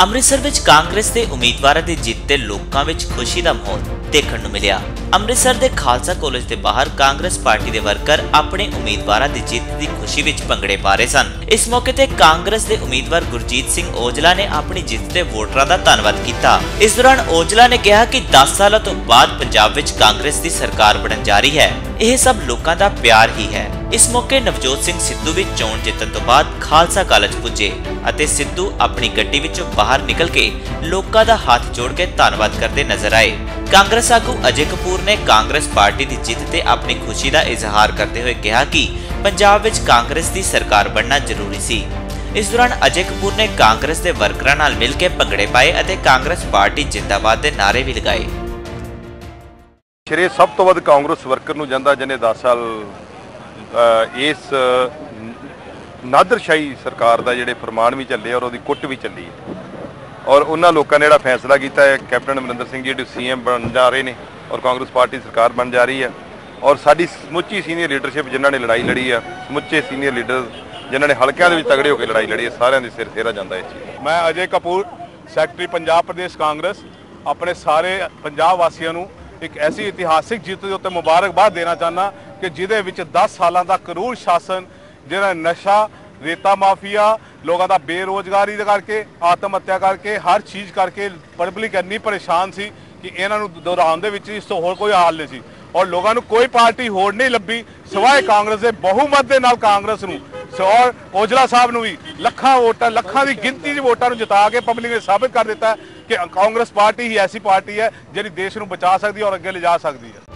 ਅੰਮ੍ਰਿਤਸਰ ਵਿੱਚ ਕਾਂਗਰਸ ਦੇ ਉਮੀਦਵਾਰਾਂ ਦੀ ਜਿੱਤ ਤੇ ਲੋਕਾਂ ਵਿੱਚ ਖੁਸ਼ੀ ਦਾ ਮਾਹੌਲ ਦੇਖਣ ਨੂੰ ਮਿਲਿਆ। ਅੰਮ੍ਰਿਤਸਰ ਦੇ ਖਾਲਸਾ ਕਾਲਜ ਦੇ ਬਾਹਰ ਕਾਂਗਰਸ ਪਾਰਟੀ ਦੇ ਵਰਕਰ ਆਪਣੇ ਉਮੀਦਵਾਰਾਂ ਦੀ ਜਿੱਤ ਦੀ ਖੁਸ਼ੀ ਵਿੱਚ ਭੰਗੜੇ ਪਾ ਰਹੇ ਸਨ। ਇਸ ਮੌਕੇ ਤੇ ਕਾਂਗਰਸ ਦੇ ਉਮੀਦਵਾਰ ਗੁਰਜੀਤ ਸਿੰਘ ਔਜਲਾ ਨੇ ਆਪਣੀ ਜਿੱਤ ਤੇ ਵੋਟਰਾਂ ਦਾ ਧੰਨਵਾਦ ਕੀਤਾ। ਇਸ ਦੌਰਾਨ ਔਜਲਾ ਨੇ ਕਿਹਾ ਕਿ 10 ਸਾਲਾਂ ਤੋਂ ਬਾਅਦ ਪੰਜਾਬ ਵਿੱਚ ਕਾਂਗਰਸ ਦੀ ਸਰਕਾਰ ਬਣਨ ਜਾ ਰਹੀ ਹੈ। ਇਹ ਸਭ ਲੋਕਾਂ ਦਾ ਪਿਆਰ ਹੀ ਹੈ। ਇਸ ਮੌਕੇ ਨਵਜੋਤ ਸਿੰਘ ਸਿੱਧੂ ਵੀ ਚੋਣ ਜਿੱਤਣ ਤੋਂ ਬਾਅਦ ਖਾਲਸਾ ਕਾਲਜ ਪੁੱਜੇ ਅਤੇ ਸਿੱਧੂ ਆਪਣੀ ਗੱਡੀ ਵਿੱਚੋਂ ਬਾਹਰ ਨਿਕਲ ਕੇ ਲੋਕਾਂ ਦਾ ਹੱਥ ਜੋੜ ਕੇ ਧੰਨਵਾਦ ਕਰਦੇ ਨਜ਼ਰ ਆਏ। ਕਾਂਗਰਸ ਆਗੂ ਅਜੇ ਕਪੂਰ ਨੇ ਕਾਂਗਰਸ ਪਾਰਟੀ ਦੀ ਜਿੱਤ ਤੇ ਆਪਣੀ ਖੁਸ਼ੀ ਦਾ ਇਜ਼ਹਾਰ ਕਰਦੇ ਹੋਏ ਕਿਹਾ ਕਿ ਪੰਜਾਬ ਵਿੱਚ ਕਾਂਗਰਸ ਦੀ ਸਰਕਾਰ ਬਣਨਾ ਜ਼ਰੂਰੀ ਸੀ। ਇਸ ਦੌਰਾਨ ਅਜੇ ਕਪੂਰ ਨੇ ਕਾਂਗਰਸ ਦੇ ਵਰਕਰਾਂ ਨਾਲ ਮਿਲ ਕੇ ਭੰਗੜੇ ਪਾਏ ਅਤੇ ਕਾਂਗਰਸ ਪਾਰਟੀ ਜਿੰਦਾਬਾਦ ਦੇ ਨਾਅਰੇ ਵੀ ਲਗਾਏ। ਸ਼੍ਰੇ ਸਭ ਤੋਂ ਵੱਧ ਕਾਂਗਰਸ ਵਰਕਰ ਨੂੰ ਜਾਂਦਾ ਜਿਹਨੇ 10 ਸਾਲ ਇਸ ਨਾਦਰਸ਼ਾਹੀ ਸਰਕਾਰ ਦਾ ਜਿਹੜੇ ਫਰਮਾਨ ਵੀ ਚੱਲੇ ਔਰ ਉਹਦੀ ਕੁੱਟ ਵੀ ਚੱਲੀ ਹੈ। ਔਰ ਉਹਨਾਂ ਲੋਕਾਂ ਨੇ ਜਿਹੜਾ ਫੈਸਲਾ ਕੀਤਾ ਹੈ, ਕੈਪਟਨ ਅਮਰਿੰਦਰ ਸਿੰਘ ਜੀ, ਜਿਹੜੇ ਸੀਐਮ ਬਣ ਜਾ ਰਹੇ ਨੇ ਔਰ ਕਾਂਗਰਸ ਪਾਰਟੀ ਸਰਕਾਰ ਬਣ ਜਾ ਰਹੀ ਹੈ। ਔਰ ਸਾਡੀ ਸਮੁੱਚੀ ਸੀਨੀਅਰ ਲੀਡਰਸ਼ਿਪ ਜਿਨ੍ਹਾਂ ਨੇ ਲੜਾਈ ਲੜੀ ਆ ਸਮੁੱਚੇ ਸੀਨੀਅਰ ਲੀਡਰ ਜਿਨ੍ਹਾਂ ਨੇ ਹਲਕਿਆਂ ਦੇ ਵਿੱਚ ਤਗੜੇ ਹੋ ਕੇ ਲੜਾਈ ਲੜੀ ਹੈ, ਸਾਰਿਆਂ ਦੇ ਸਿਰ ਫੇਰਾ ਜਾਂਦਾ ਇਸ ਚੀਜ਼ ਮੈਂ ਅਜੇ ਕਪੂਰ, ਸੈਕਟਰੀ ਪੰਜਾਬ ਪ੍ਰਦੇਸ਼ ਕਾਂਗਰਸ, ਆਪਣੇ ਸਾਰੇ ਪੰਜਾਬ ਵਾਸੀਆਂ ਨੂੰ ਇੱਕ ਐਸੀ ਇਤਿਹਾਸਿਕ ਜਿੱਤ ਦੇ ਉੱਤੇ ਮੁਬਾਰਕਬਾਦ ਦੇਣਾ ਚਾਹੁੰਦਾ ਕਿ ਜਿਹਦੇ ਵਿੱਚ 10 ਸਾਲਾਂ ਦਾ ਕਰੂਰ ਸ਼ਾਸਨ, ਜਿਹੜਾ ਨਸ਼ਾ, ਰੇਤਾ ਮਾਫੀਆ, ਲੋਕਾਂ ਦਾ ਬੇਰੋਜ਼ਗਾਰੀ ਦੇ ਕਰਕੇ, ਆਤਮ ਹੱਤਿਆ ਕਰਕੇ, ਹਰ ਚੀਜ਼ ਕਰਕੇ ਪਬਲਿਕ ਇੰਨੀ ਪਰੇਸ਼ਾਨ ਸੀ ਕਿ ਇਹਨਾਂ ਨੂੰ ਦੁਹਰਾਉਣ ਦੇ ਵਿੱਚ ਇਸ ਤੋਂ ਹੋਰ ਕੋਈ ਹਾਲ ਨਹੀਂ ਸੀ। ਔਰ ਲੋਕਾਂ ਨੂੰ ਕੋਈ ਪਾਰਟੀ ਹੋਰ ਨਹੀਂ ਲੱਭੀ, ਸਿਵਾਏ ਕਾਂਗਰਸ ਦੇ ਬਹੁਮਤ ਦੇ ਨਾਲ ਕਾਂਗਰਸ ਨੂੰ। ਸੋ ਔਰ ਔਜਲਾ ਸਾਹਿਬ ਨੂੰ ਵੀ ਲੱਖਾਂ ਵੋਟਾਂ, ਲੱਖਾਂ ਦੀ ਗਿਣਤੀ ਦੀ ਵੋਟਾਂ ਨੂੰ ਜਿਤਾ ਕੇ ਪਬਲਿਕ ਨੇ ਸਾਬਿਤ ਕਰ ਦਿੱਤਾ ਕਿ ਕਾਂਗਰਸ ਪਾਰਟੀ ਹੀ ਐਸੀ ਪਾਰਟੀ ਹੈ ਜਿਹੜੀ ਦੇਸ਼ ਨੂੰ ਬਚਾ ਸਕਦੀ ਹੈ ਔਰ ਅੱਗੇ ਲਿਜਾ ਸਕਦੀ ਹੈ।